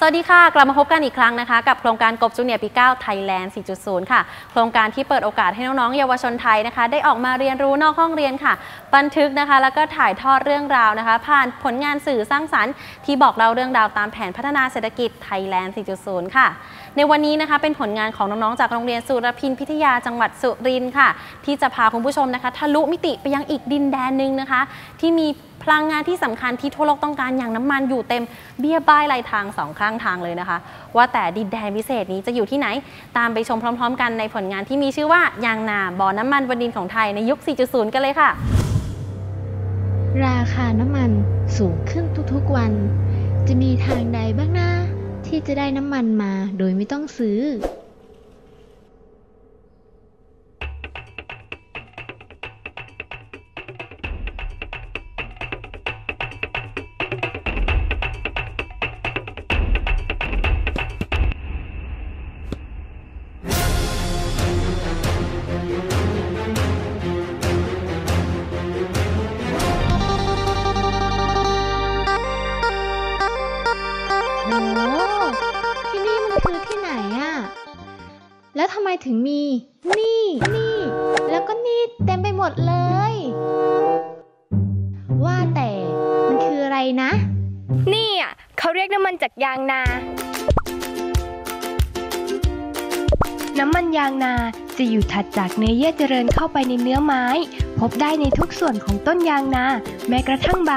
สวัสดีค่ะ กลับมาพบกันอีกครั้งนะคะ กับโครงการกบจูเนียร์ปี9 Thailand 4.0 ค่ะ โครงการที่เปิดโอกาสให้น้องๆเยาวชนไทยนะคะ ได้ออกมาเรียนรู้นอกห้องเรียนค่ะ บันทึกนะคะ แล้วก็ถ่ายทอดเรื่องราวนะคะ ผ่านผลงานสื่อสร้างสรรค์ที่บอกเล่าเรื่องราวตามแผนพัฒนาเศรษฐกิจ Thailand 4.0 ค่ะ ในวันนี้นะคะเป็นผลงานของน้องๆจากโรงเรียนสุรพินพิทยาจังหวัดสุรินทร์ค่ะ ที่จะพาคุณผู้ชมนะคะทะลุมิติไปยังอีกดินแดนหนึ่งนะคะ ที่มีพลังงานที่สำคัญที่ทั่วโลกต้องการอย่างน้ำมันอยู่เต็มเบี้ยบ้ายไหลทางสองข้างทางเลยนะคะ ว่าแต่ดินแดนพิเศษนี้จะอยู่ที่ไหน ตามไปชมพร้อม ๆ กันในผลงานที่มีชื่อว่ายางนาบ่อน้ำมันบนดินของไทยในยุค 4.0 กันเลยค่ะ ราคาน้ำมันสูงขึ้นทุกๆวัน จะมีทางใดบ้างนะที่จะได้น้ำมันมาโดยไม่ต้องซื้อ ทำไมถึงมี นี่ นี่ แล้วก็นี่เต็มไปหมดเลย ว่าแต่มันคืออะไรนะ นี่อะเขาเรียกน้ำมันจากยางนา น้ำมันยางนาจะอยู่ถัดจากเนื้อเยื่อเจริญเข้าไปในเนื้อไม้ พบได้ในทุกส่วนของต้นยางนา แม้กระทั่งใบ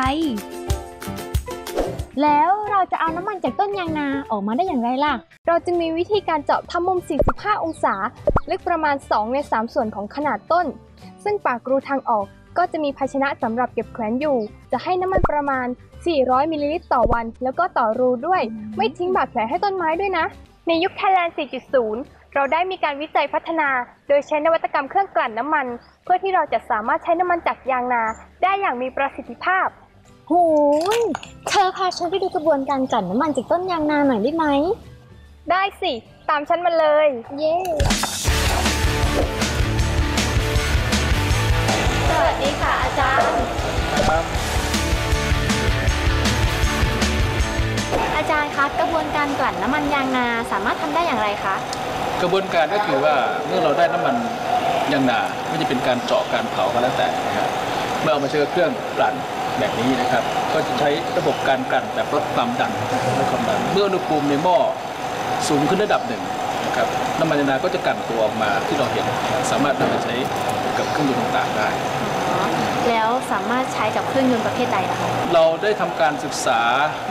แล้วเราจะเอาน้ำมันจากต้นยางนาออกมาได้อย่างไรล่ะ เราจึงมีวิธีการเจาะทำมุม 45 องศา ลึกประมาณ 2 ใน 3 ส่วนของขนาดต้น ซึ่งปากรูทางออกก็จะมีภาชนะสำหรับเก็บแขวนอยู่ จะให้น้ำมันประมาณ 400 มิลลิลิตรต่อวัน แล้วก็ต่อรูด้วย ไม่ทิ้งบาดแผลให้ต้นไม้ด้วยนะ ในยุค Thailand 4.0 เราได้มีการวิจัยพัฒนา โดยใช้นวัตกรรมเครื่องกลั่นน้ำมัน เพื่อที่เราจะสามารถใช้น้ำมันจากยางนา ได้อย่างมีประสิทธิภาพ โหยาฉันไปดูกระบวนการกลั่นน้ำมันจากต้นยางนาหน่อยได้ไหม ได้สิ ตามฉันมาเลย เย้สวัสดีค่ะอาจารย์ อาจารย์คะกระบวนการกลั่นน้ำมันยางนาสามารถทำได้อย่างไรคะ กระบวนการก็คือว่าเมื่อเราได้น้ำมันยางนาไม่จะเป็นการเจาะการเผาก็แล้วแต่นะครับเมื่อเอามาใช้กับเครื่องกลั่น แบบนี้นะครับ ก็จะใช้ระบบการกลั่นแบบลดความดันลดความดันเมื่ออุณหภูมิในหม้อสูงขึ้นระดับหนึ่งนะครับน้ำมันยางนาก็จะกลั่นตัวออกมาที่เราเห็น สามารถนำมาใช้กับเครื่องยนต์ต่างๆได้แล้วสามารถใช้กับเครื่องยนต์ประเภทใดล่ะคะเราได้ทำการศึกษา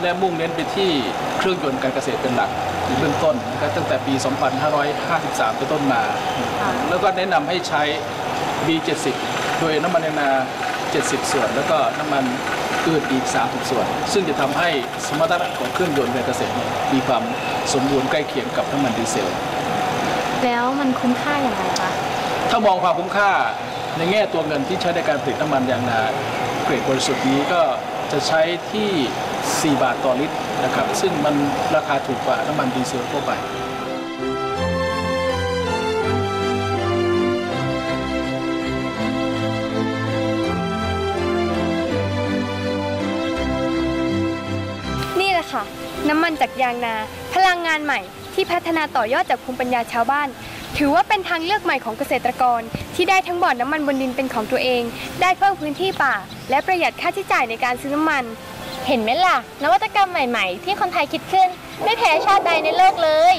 และมุ่งเน้นไปที่เครื่องยนต์การเกษตรเป็นหลักในเบื้องต้นนะครับตั้งแต่ปี 2553 เป็นต้นมา แล้วก็แนะนำให้ใช้ B70 โดยน้ำมันยางนา 70 ส่วน แล้วก็น้ำมันอื่นอีก 30 ส่วน ซึ่งจะทำให้สมรรถนะของเครื่องยนต์การเกษตรเนี่ยมีความสมบูรณ์ใกล้เคียงกับน้ำมันดีเซล แล้วมันคุ้มค่าอย่างไรคะ ถ้ามองความคุ้มค่าในแง่ตัวเงินที่ใช้ในการผลิตน้ำมันยางนาเกรดบริสุทธิ์นี้ก็จะใช้ที่ 4 บาทต่อลิตรนะครับ ซึ่งมันราคาถูกกว่าน้ำมันดีเซลทั่วไป มันจากยางนา พลังงานใหม่ที่พัฒนาต่อยอดจากภูมิปัญญาชาวบ้าน ถือว่าเป็นทางเลือกใหม่ของเกษตรกร ที่ได้ทั้งบ่อนน้ำมันบนดินเป็นของตัวเอง ได้เพิ่มพื้นที่ป่า และประหยัดค่าใช้จ่ายในการซื้อน้ำมัน เห็นไหมล่ะ นวัตกรรมใหม่ ๆ ที่คนไทยคิดขึ้น ไม่แพ้ชาติใดในโลกเลย